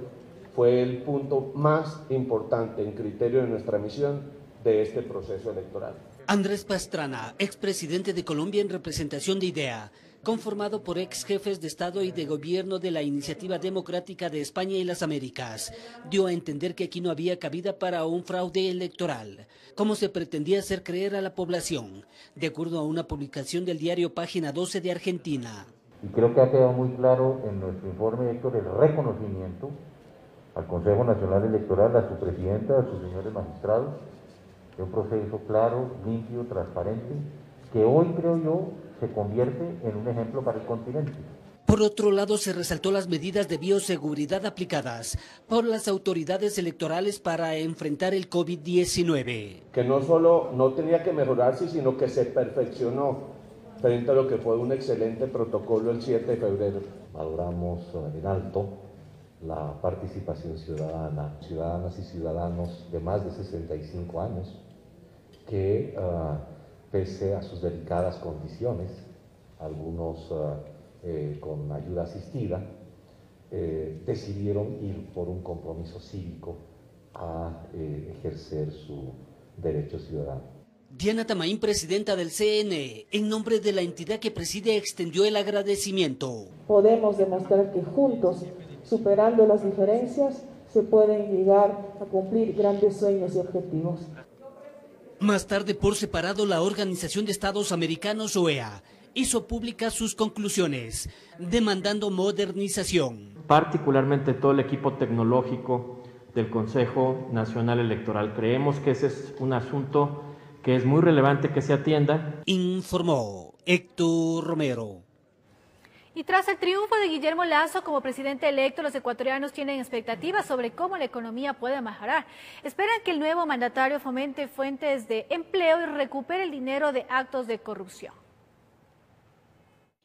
fue el punto más importante en criterio de nuestra misión de este proceso electoral. Andrés Pastrana, expresidente de Colombia en representación de IDEA, conformado por ex jefes de Estado y de Gobierno de la Iniciativa Democrática de España y las Américas, dio a entender que aquí no había cabida para un fraude electoral, como se pretendía hacer creer a la población, de acuerdo a una publicación del diario Página 12 de Argentina. Y creo que ha quedado muy claro en nuestro informe, Héctor, el reconocimiento al Consejo Nacional Electoral, a su presidenta, a sus señores magistrados, de un proceso claro, limpio, transparente, que hoy creo yo se convierte en un ejemplo para el continente. Por otro lado, se resaltó las medidas de bioseguridad aplicadas por las autoridades electorales para enfrentar el COVID-19. Que no solo no tenía que mejorarse, sino que se perfeccionó frente a lo que fue un excelente protocolo el 7 de febrero. Valoramos en alto la participación ciudadana, ciudadanas y ciudadanos de más de 65 años que... Uh, pese a sus delicadas condiciones, algunos ah, eh, con ayuda asistida, eh, decidieron ir por un compromiso cívico a eh, ejercer su derecho ciudadano. Diana Tamaín, presidenta del CNE, en nombre de la entidad que preside, extendió el agradecimiento. Podemos demostrar que juntos, superando las diferencias, se pueden llegar a cumplir grandes sueños y objetivos. Más tarde, por separado, la Organización de Estados Americanos, OEA, hizo públicas sus conclusiones, demandando modernización. Particularmente todo el equipo tecnológico del Consejo Nacional Electoral. Creemos que ese es un asunto que es muy relevante que se atienda. Informó Héctor Romero. Y tras el triunfo de Guillermo Lazo como presidente electo, los ecuatorianos tienen expectativas sobre cómo la economía puede mejorar. Esperan que el nuevo mandatario fomente fuentes de empleo y recupere el dinero de actos de corrupción.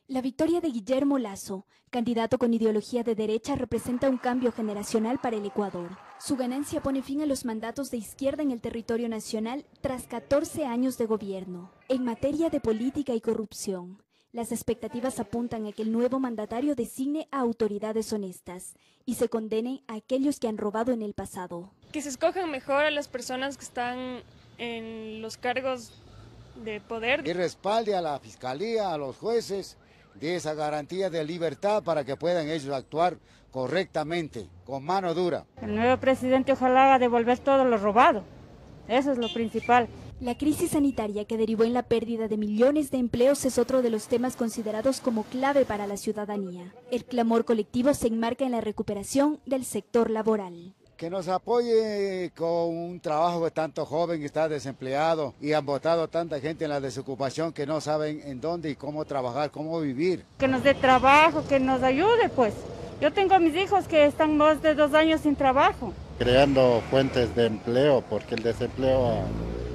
La victoria de Guillermo Lazo, candidato con ideología de derecha, representa un cambio generacional para el Ecuador. Su ganancia pone fin a los mandatos de izquierda en el territorio nacional tras 14 años de gobierno. En materia de política y corrupción, las expectativas apuntan a que el nuevo mandatario designe a autoridades honestas y se condenen a aquellos que han robado en el pasado. Que se escojan mejor a las personas que están en los cargos de poder. Y respalde a la fiscalía, a los jueces, de esa garantía de libertad para que puedan ellos actuar correctamente, con mano dura. El nuevo presidente ojalá haga devolver todo lo robado. Eso es lo principal. La crisis sanitaria que derivó en la pérdida de millones de empleos es otro de los temas considerados como clave para la ciudadanía. El clamor colectivo se enmarca en la recuperación del sector laboral. que nos apoye con un trabajo de tanto joven que está desempleado y han votado tanta gente en la desocupación que no saben en dónde y cómo trabajar, cómo vivir. Que nos dé trabajo, que nos ayude, pues. Yo tengo a mis hijos que están más de dos años sin trabajo. Creando fuentes de empleo, porque el desempleo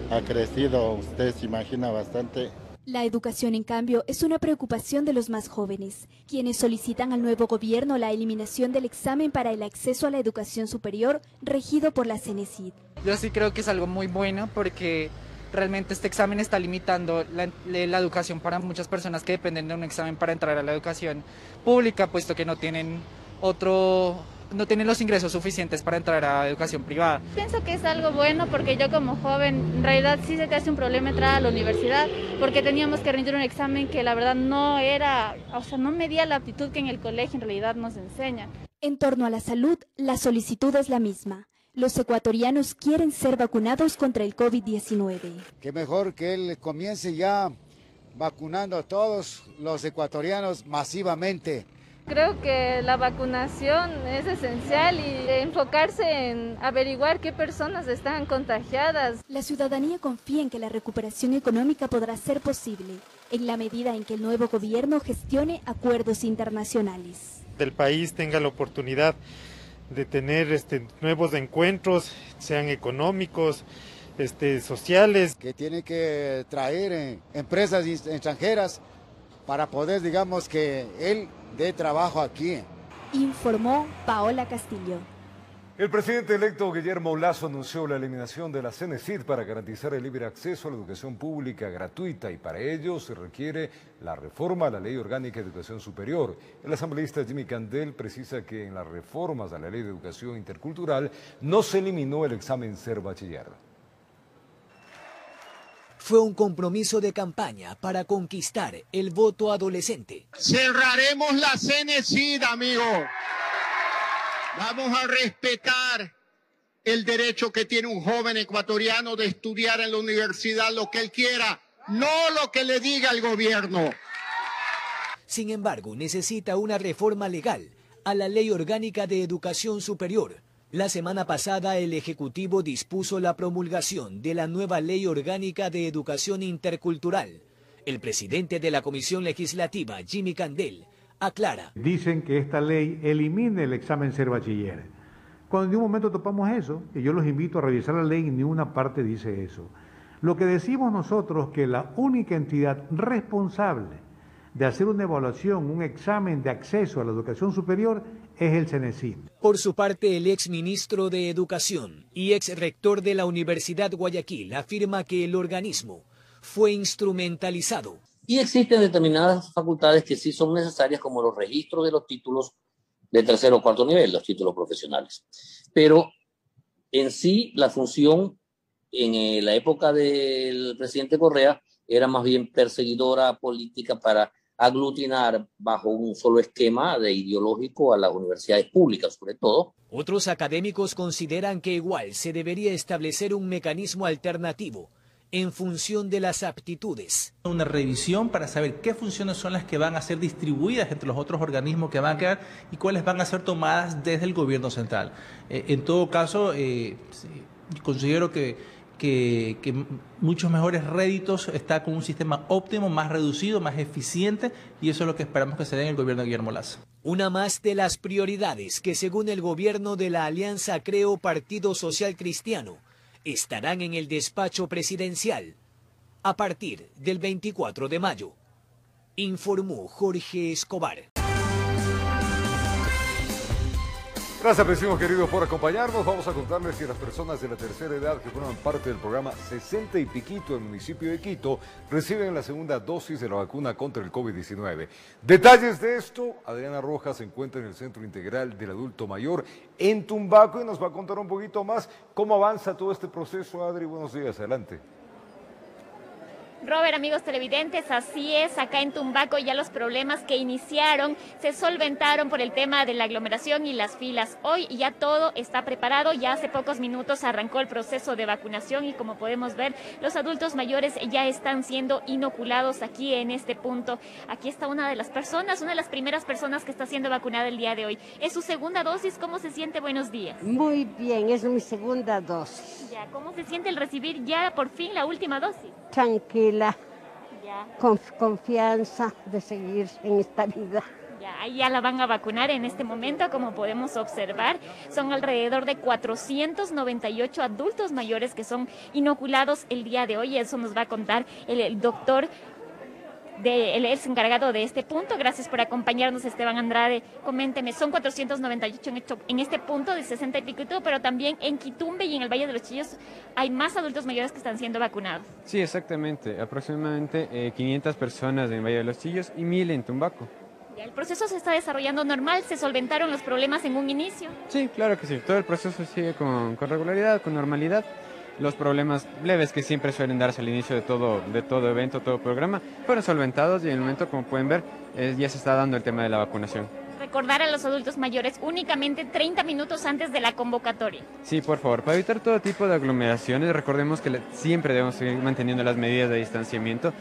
ha, crecido, usted se imagina bastante. La educación, en cambio, es una preocupación de los más jóvenes, quienes solicitan al nuevo gobierno la eliminación del examen para el acceso a la educación superior regido por la CENESID. Yo sí creo que es algo muy bueno porque realmente este examen está limitando la, la, educación para muchas personas que dependen de un examen para entrar a la educación pública, puesto que no tienen otro no tienen los ingresos suficientes para entrar a educación privada. Pienso que es algo bueno porque yo como joven, en realidad sí se te hace un problema entrar a la universidad porque teníamos que rendir un examen que la verdad no era, o sea, no medía la aptitud que en el colegio en realidad nos enseña. En torno a la salud, la solicitud es la misma. Los ecuatorianos quieren ser vacunados contra el COVID-19. Qué mejor que él comience ya vacunando a todos los ecuatorianos masivamente Creo que la vacunación es esencial y enfocarse en averiguar qué personas están contagiadas. La ciudadanía confía en que la recuperación económica podrá ser posible en la medida en que el nuevo gobierno gestione acuerdos internacionales. El país tenga la oportunidad de tener este, nuevos encuentros, sean económicos, este, sociales. Que tiene que traer eh, empresas extranjeras para poder, digamos, que él de trabajo aquí. Informó Paola Castillo. El presidente electo Guillermo Lazo anunció la eliminación de la CENESID para garantizar el libre acceso a la educación pública gratuita y para ello se requiere la reforma a la Ley Orgánica de Educación Superior. El asambleísta Jimmy Candel precisa que en las reformas a la Ley de Educación Intercultural no se eliminó el examen ser bachiller fue un compromiso de campaña para conquistar el voto adolescente. Cerraremos la CNCID, amigo. Vamos a respetar el derecho que tiene un joven ecuatoriano de estudiar en la universidad lo que él quiera, no lo que le diga el gobierno. Sin embargo, necesita una reforma legal a la Ley Orgánica de Educación Superior la semana pasada el Ejecutivo dispuso la promulgación de la nueva Ley Orgánica de Educación Intercultural. El presidente de la Comisión Legislativa, Jimmy Candel, aclara. Dicen que esta ley elimine el examen ser bachiller. Cuando en un momento topamos eso, y yo los invito a revisar la ley, ni una parte dice eso. Lo que decimos nosotros que la única entidad responsable de hacer una evaluación, un examen de acceso a la educación superior es el CENESID. Por su parte, el ex ministro de Educación y ex rector de la Universidad Guayaquil afirma que el organismo fue instrumentalizado. Y existen determinadas facultades que sí son necesarias, como los registros de los títulos de tercer o cuarto nivel, los títulos profesionales. Pero en sí, la función en eh, la época del presidente Correa era más bien perseguidora política para aglutinar bajo un solo esquema de ideológico a las universidades públicas, sobre todo. Otros académicos consideran que igual se debería establecer un mecanismo alternativo en función de las aptitudes. Una revisión para saber qué funciones son las que van a ser distribuidas entre los otros organismos que van a quedar y cuáles van a ser tomadas desde el gobierno central. Eh, en todo caso, eh, considero que que, muchos mejores réditos, está con un sistema óptimo, más reducido, más eficiente, y eso es lo que esperamos que se dé en el gobierno de Guillermo Lazo. Una más de las prioridades que según el gobierno de la Alianza Creo Partido Social Cristiano estarán en el despacho presidencial a partir del 24 de mayo, informó Jorge Escobar. Gracias, apreciamos queridos por acompañarnos. Vamos a contarles que las personas de la tercera edad que forman parte del programa 60 y Piquito del municipio de Quito reciben la segunda dosis de la vacuna contra el COVID-19. Detalles de esto, Adriana Rojas se encuentra en el Centro Integral del Adulto Mayor en Tumbaco y nos va a contar un poquito más cómo avanza todo este proceso. Adri, buenos días, adelante. Robert, amigos televidentes, así es, acá en Tumbaco ya los problemas que iniciaron se solventaron por el tema de la aglomeración y las filas. Hoy ya todo está preparado, ya hace pocos minutos arrancó el proceso de vacunación y como podemos ver, los adultos mayores ya están siendo inoculados aquí en este punto. Aquí está una de las personas, una de las primeras personas que está siendo vacunada el día de hoy. Es su segunda dosis, ¿cómo se siente? Buenos días. Muy bien, es mi segunda dosis. Ya, ¿cómo se siente el recibir ya por fin la última dosis? Tranquila, con confianza de seguir en esta vida. Ya, ya la van a vacunar en este momento, como podemos observar. Son alrededor de 498 adultos mayores que son inoculados el día de hoy. Eso nos va a contar el, el doctor de, él es encargado de este punto. Gracias por acompañarnos, Esteban Andrade. Coménteme, son 498 en, esto- en este punto de 60 y pico y todo, pero también en Quitumbe y en el Valle de los Chillos hay más adultos mayores que están siendo vacunados. Sí, exactamente. Aproximadamente eh, 500 personas en Valle de los Chillos y 1000 en Tumbaco. El proceso se está desarrollando normal, se solventaron los problemas en un inicio. Sí, claro que sí. Todo el proceso sigue con, con regularidad, con normalidad. Los problemas leves que siempre suelen darse al inicio de todo, de todo evento, todo programa, fueron solventados y en el momento, como pueden ver, eh, ya se está dando el tema de la vacunación. Recordar a los adultos mayores únicamente 30 minutos antes de la convocatoria. Sí, por favor, para evitar todo tipo de aglomeraciones, recordemos que siempre debemos seguir manteniendo las medidas de distanciamiento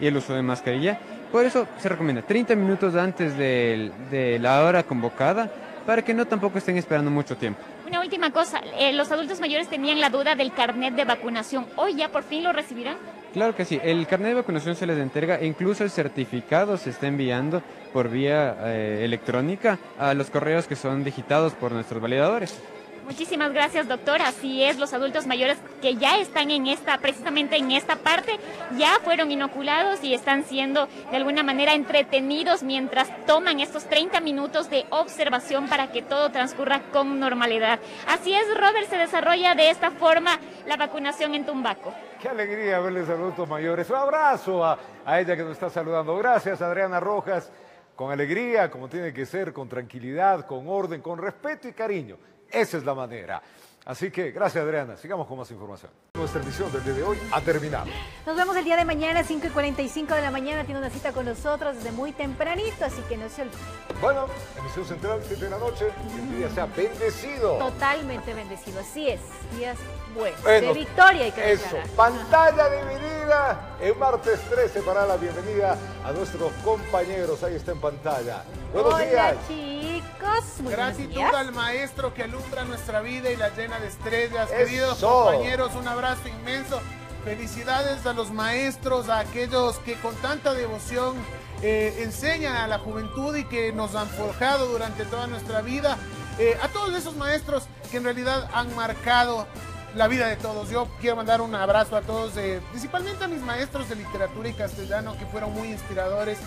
y el uso de mascarilla. Por eso se recomienda 30 minutos antes de la hora convocada para que no tampoco estén esperando mucho tiempo. Una última cosa, eh, los adultos mayores tenían la duda del carnet de vacunación. Hoy ya por fin lo recibirán. Claro que sí, el carnet de vacunación se les entrega incluso el certificado se está enviando por vía eh, electrónica a los correos que son digitados por nuestros validadores. Muchísimas gracias, doctor. Así es, los adultos mayores que ya están en esta, precisamente en esta parte, ya fueron inoculados y están siendo de alguna manera entretenidos mientras toman estos 30 minutos de observación para que todo transcurra con normalidad. Así es, Robert, se desarrolla de esta forma la vacunación en Tumbaco. Qué alegría verles a los adultos mayores. Un abrazo a, a ella que nos está saludando. Gracias, Adriana Rojas. Con alegría, como tiene que ser, con tranquilidad, con orden, con respeto y cariño. Esa es la manera. Así que, gracias, Adriana. Sigamos con más información. Nuestra emisión del día de hoy ha terminado. Nos vemos el día de mañana, 5 y 45 de la mañana. Tiene una cita con nosotros desde muy tempranito, así que no se olviden. Bueno, emisión central, 7 de la noche. Que el día sea bendecido. Totalmente bendecido, así es. Días Bueno, de victoria hay que Eso, declarar. pantalla dividida. En martes 13 para la bienvenida a nuestros compañeros. Ahí está en pantalla. Buenos Hola, días. chicos. Muy Gratitud días. al maestro que alumbra nuestra vida y la llena de estrellas. Eso. Queridos compañeros, un abrazo inmenso. Felicidades a los maestros, a aquellos que con tanta devoción eh, enseñan a la juventud y que nos han forjado durante toda nuestra vida. Eh, a todos esos maestros que en realidad han marcado la vida de todos. Yo quiero mandar un abrazo a todos, eh, principalmente a mis maestros de literatura y castellano que fueron muy inspiradores.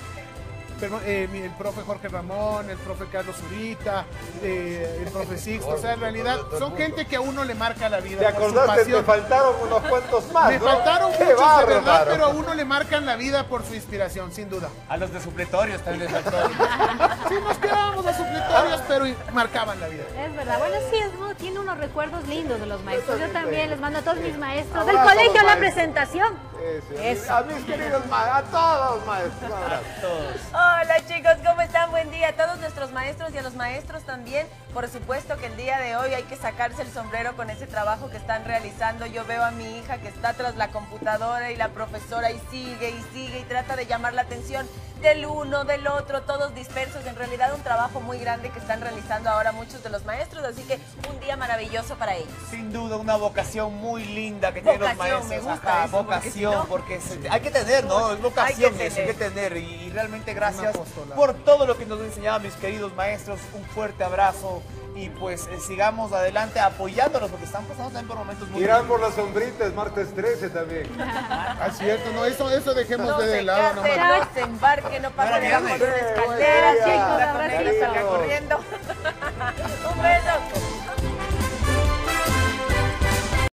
Pero, eh, el profe Jorge Ramón, el profe Carlos Zurita, eh, el profe Sixto, o sea, en realidad son gente que a uno le marca la vida. ¿Te acordaste? Me faltaron unos cuantos más. Me ¿no? faltaron ¡Qué muchos de verdad, pero a uno le marcan la vida por su inspiración, sin duda. A los de supletorios también les faltó. <laughs> Sí, nos quedábamos a supletorios, pero marcaban la vida. Es verdad, bueno, sí, es, ¿no? tiene unos recuerdos lindos de los maestros. Yo también les mando a todos mis maestros del Abrazo a colegio la maestros. presentación. Eso. A mis queridos maestros, a todos maestros. Hola chicos, ¿cómo están? Buen día a todos nuestros maestros y a los maestros también. Por supuesto que el día de hoy hay que sacarse el sombrero con ese trabajo que están realizando. Yo veo a mi hija que está tras la computadora y la profesora y sigue y sigue y trata de llamar la atención del uno, del otro, todos dispersos. En realidad un trabajo muy grande que están realizando ahora muchos de los maestros, así que un día maravilloso para ellos. Sin duda, una vocación muy linda que tienen los maestros. me gusta Ajá, eso, porque si vocación, no- porque, hay que tener, ¿no? Es vocación, Hay que hay que tener. Y, y realmente gracias por todo lo que nos han enseñado mis queridos maestros. Un fuerte abrazo y pues eh, sigamos adelante apoyándolos porque están pasando también por momentos muy Irán por las sombritas, martes 13 también. Ah, ah, cierto, no, eso, eso dejemos no de, lado. No, no se embarque, no pasen debajo de las calderas, chicos, ahora salga corriendo. <laughs> Un beso.